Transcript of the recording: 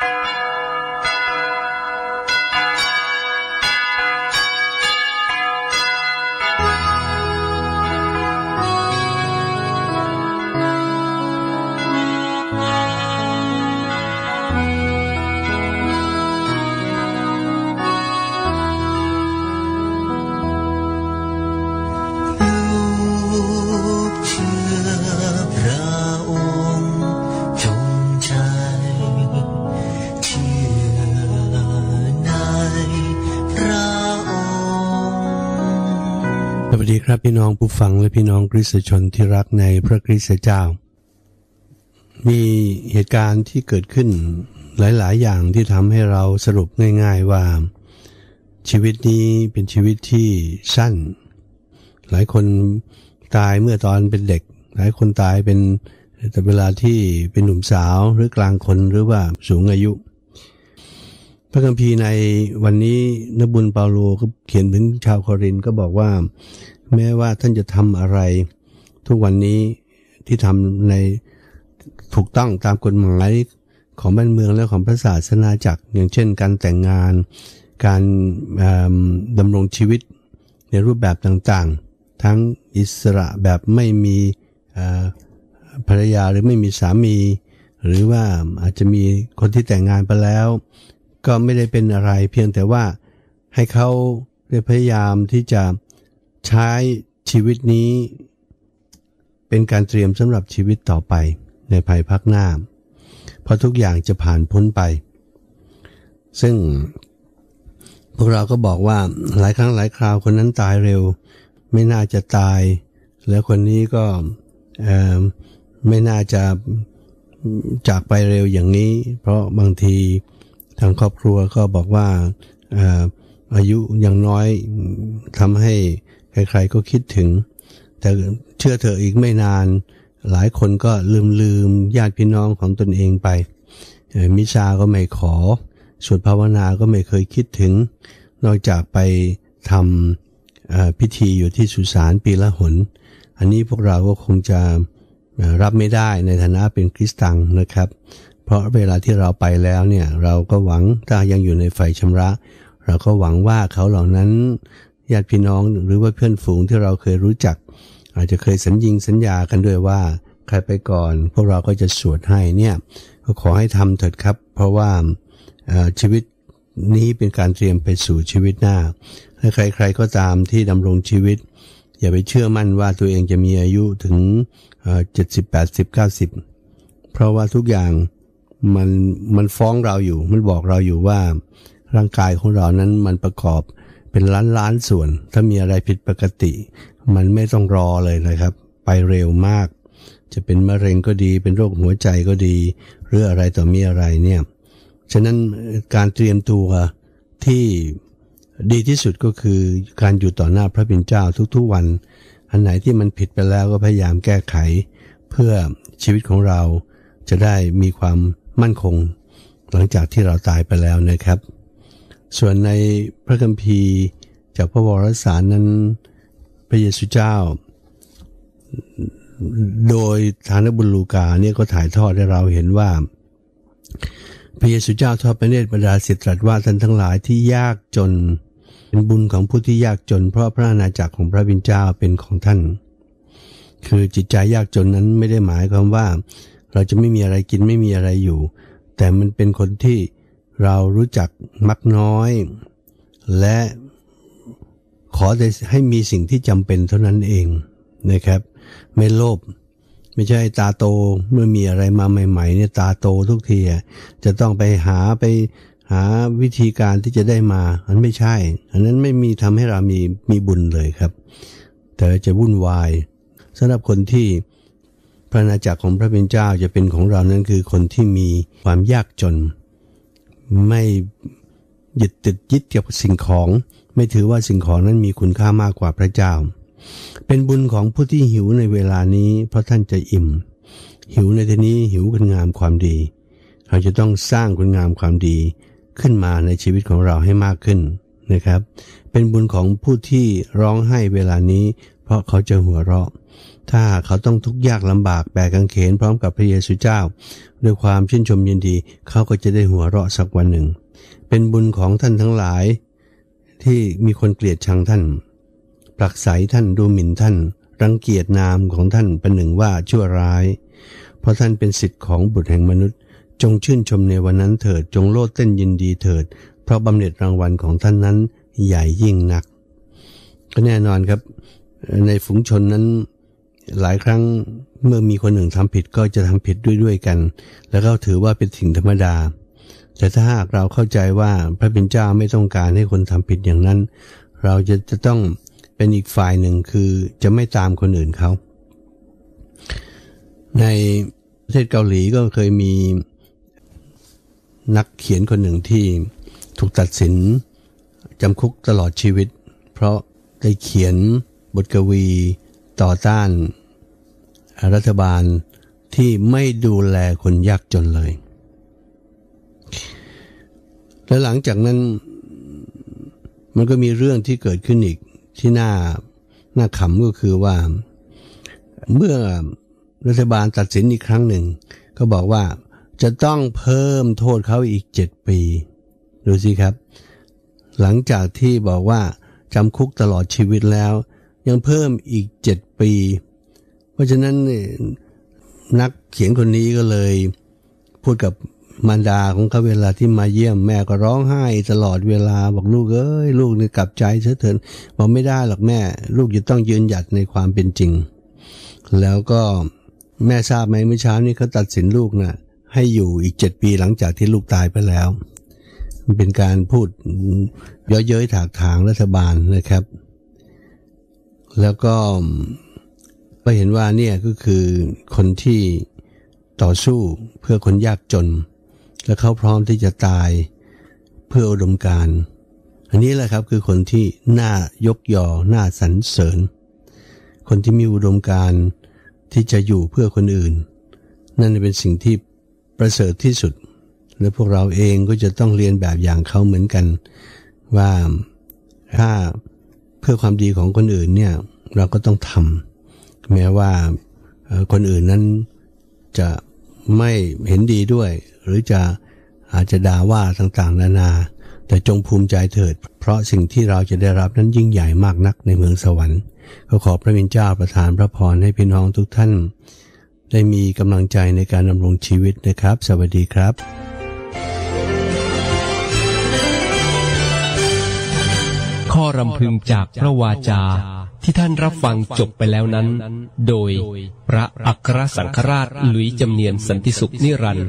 ลู ดีครับพี่น้องผู้ฟังและพี่น้องคริสตชนที่รักในพระคริสตเจ้า มีเหตุการณ์ที่เกิดขึ้นหลาย ๆ อย่างที่ทำให้เราสรุปง่าย ๆว่า ชีวิตนี้เป็นชีวิตที่สั้น หลายคนตายเมื่อตอนเป็นเด็ก หลายคนตายเป็นแต่เวลาที่เป็นหนุ่มสาวหรือกลางคนหรือว่าสูงอายุ พระคัมภีร์ในวันนี้นบุญเปาโลก็เขียนถึงชาวโครินก็บอกว่า แม้ว่าท่านจะทำอะไร ทุกวันนี้ที่ทำในถูกต้องตามกฎหมายของบ้านเมืองและของพระศาสนาจักรอย่างเช่น การแต่งงาน การดำรงชีวิตในรูปแบบต่างๆ ทั้งอิสระแบบไม่มีภรรยาหรือไม่มีสามี หรือว่าอาจจะมีคนที่แต่งงานไปแล้ว ก็ไม่ได้เป็นอะไรเพียงแต่ว่าให้เขาได้พยายามที่จะ ใช้ชีวิตนี้ เป็นการเตรียมสำหรับชีวิตต่อไปในภายภาคหน้า เพราะทุกอย่างจะผ่านพ้นไป ซึ่งพวกเราก็บอกว่าหลายครั้งหลายคราวคนนั้นตายเร็ว ไม่น่าจะตาย แล้วคนนี้ก็ไม่น่าจะจากไปเร็วอย่างนี้ เพราะบางทีทางครอบครัวก็บอกว่าเอ่ออายุยังน้อยทำให้ ใครๆก็คิดถึง แต่เชื่อเถอะอีกไม่นาน หลายคนก็ลืมลืมญาติพี่น้องของตนเองไปมิซาก็ไม่ขอสวดภาวนาก็ไม่เคยคิดถึง นอกจากไปทำพิธีอยู่ที่สุสานปีละหน อันนี้พวกเราก็คงจะรับไม่ได้ในฐานะเป็นคริสตังนะครับ เพราะเวลาที่เราไปแล้วเนี่ยเราก็หวังถ้ายังอยู่ในไฟชำระ เราก็หวังว่าเขาเหล่านั้น ญาติพี่น้องหรือว่าเพื่อนฝูงที่เราเคยรู้จัก อาจจะเคยสัญญิงสัญญากันด้วยว่าใครไปก่อน พวกเราก็จะสวดให้เนี่ยก็ขอให้ทำเถิดครับ เพราะว่าชีวิตนี้เป็นการเตรียมไปสู่ชีวิตหน้าและใคร ๆก็ตามที่ดำรงชีวิต อย่าไปเชื่อมั่นว่าตัวเองจะมีอายุถึงเจ็ดสิบแปดสิบเก้าสิบเพราะว่าทุกอย่างมันมันฟ้องเราอยู่ มันบอกเราอยู่ว่าร่างกายของเรานั้นมันประกอบ เป็นล้านล้านส่วน ถ้ามีอะไรผิดปกติ มันไม่ต้องรอเลยนะครับ ไปเร็วมาก จะเป็นมะเร็งก็ดี เป็นโรคหัวใจก็ดี หรืออะไรต่อมีอะไรเนี่ยฉะนั้นการเตรียมตัวที่ดีที่สุดก็คือการอยู่ต่อหน้าพระเป็นเจ้าทุกๆวัน อันไหนที่มันผิดไปแล้วก็พยายามแก้ไข เพื่อชีวิตของเราจะได้มีความมั่นคง หลังจากที่เราตายไปแล้วนะครับ ส่วนในพระคัมภีร์จากพระวรสารนั้นพระเยซูเจ้า โดยทานบุญลูกาเนี่ยก็ถ่ายทอดให้เราเห็นว่า พระเยซูเจ้าทอดพระเนตรบรรดาศิษย์ตรัสว่าท่านทั้งหลายที่ยากจนเป็นบุญของผู้ที่ยากจน เพราะพระอาณาจักรของพระบิดาเจ้าเป็นของท่าน คือจิตใจยากจนนั้นไม่ได้หมายความว่า เราจะไม่มีอะไรกินไม่มีอะไรอยู่ แต่มันเป็นคนที่ เรารู้จักมักน้อย และขอแต่ให้มีสิ่งที่จำเป็นเท่านั้นเองนะครับ ไม่โลภไม่ใช่ตาโตเมื่อมีอะไรมาใหม่ ๆ เนี่ยตาโตทุกทีอะจะต้องไปหาไปหาวิธีการที่จะได้มาอันไม่ใช่ อันนั้นไม่มีทำให้เรามีมีบุญเลยครับ แต่จะวุ่นวายสำหรับคนที่พระอาณาจักรของพระเป็นเจ้าจะเป็นของเรานั้นคือคนที่มีความยากจน ไม่ยึดติดยึดกับสิ่งของ ไม่ถือว่าสิ่งของนั้นมีคุณค่ามากกว่าพระเจ้า เป็นบุญของผู้ที่หิวในเวลานี้ เพราะท่านจะอิ่ม หิวในที่นี้หิวคุณงามความดี เราจะต้องสร้างคุณงามความดีขึ้นมาในชีวิตของเราให้มากขึ้นนะครับ เป็นบุญของผู้ที่ร้องไห้เวลานี้ เพเพราะเขาจะหัวเราะ ถ้าเขาต้องทุกข์ยากลำบากแบกกางเขนพร้อมกับพระเยซูเจ้า ด้วยความชื่นชมยินดี เขาก็จะได้หัวเราะสักวันหนึ่ง เป็นบุญของท่านทั้งหลาย ที่มีคนเกลียดชังท่านปรักใสท่านดูหมิ่นท่าน รังเกียจนามของท่านเป็นหนึ่งว่าชั่วร้าย เพราะท่านเป็นสิทธิ์ของบุตรแห่งมนุษย์ จงชื่นชมในวันนั้นเถิดจงโลดเต้นยินดีเถิด เพราะบำเหน็จรางวัลของท่านนั้นใหญ่ยิ่งนัก ก็แน่นอนครับ ในฝูงชนนั้น หลายครั้งเมื่อมีคนหนึ่งทำผิดก็จะทำผิดด้วยด้วยกัน แล้วก็ถือว่าเป็นสิ่งธรรมดา แต่ถ้าหากเราเข้าใจว่าพระเป็นเจ้าไม่ต้องการให้คนทำผิดอย่างนั้น เราจะจะต้องเป็นอีกฝ่ายหนึ่งคือจะไม่ตามคนอื่นเขา ในประเทศเกาหลีก็เคยมีนักเขียนคนหนึ่งที่ถูกตัดสินจำคุกตลอดชีวิต เพราะได้เขียนบทกวีต่อต้าน รัฐบาลที่ไม่ดูแลคนยากจนเลย และหลังจากนั้นมันก็มีเรื่องที่เกิดขึ้นอีกที่น่าน่าขำก็คือว่า เมื่อรัฐบาลตัดสินอีกครั้งหนึ่ง ก็บอกว่าจะต้องเพิ่มโทษเขาอีกเจ็ดปีดูสิครับ หลังจากที่บอกว่าจำคุกตลอดชีวิตแล้ว ยังเพิ่มอีกเจ็ดปี เพราะฉะนั้นนักเขียนคนนี้ก็เลยพูดกับมารดาของเขาเวลาที่มาเยี่ยมแม่ก็ร้องไห้ตลอดเวลาบอกลูกเอ้ยลูกนี่กลับใจเสียเถินบอกไม่ได้หรอกแม่ ลูกจะต้องยืนหยัดในความเป็นจริง แล้วก็แม่ทราบไหมเมื่อเช้านี้เขาตัดสินลูกนะ่ะให้อยู่อีกเจ็ดปีหลังจากที่ลูกตายไปแล้วมันเป็นการพูดเย้อเย้ยถากถางรัฐบาลนะครับ แล้วก็ ก็เห็นว่าเนี่ยก็คือคนที่ต่อสู้เพื่อคนยากจน และเขาพร้อมที่จะตายเพื่ออุดมการอันนี้แหละครับคือคนที่น่ายกยอน่าสรรเสริญ คนที่มีอุดมการที่จะอยู่เพื่อคนอื่น นั่นเป็นสิ่งที่ประเสริฐที่สุด และพวกเราเองก็จะต้องเรียนแบบอย่างเขาเหมือนกัน ว่าถ้าเพื่อความดีของคนอื่นเนี่ยเราก็ต้องทำ แม้ว่าคนอื่นนั้นจะไม่เห็นดีด้วย หรือจะอาจจะด่าว่าต่างๆ นานา แต่จงภูมิใจเถิด เพราะสิ่งที่เราจะได้รับนั้นยิ่งใหญ่มากนักในเมืองสวรรค์ ก็ขอพระมินเจ้าประทานพระพรให้พี่น้องทุกท่าน ได้มีกำลังใจในการดำรงชีวิตนะครับ สวัสดีครับข้อรำพึงจากพระวาจา ที่ท่านรับฟังจบไปแล้วนั้น โดยพระอัครสังฆราชหลุยจำเนียนสันติสุขนิรันดร์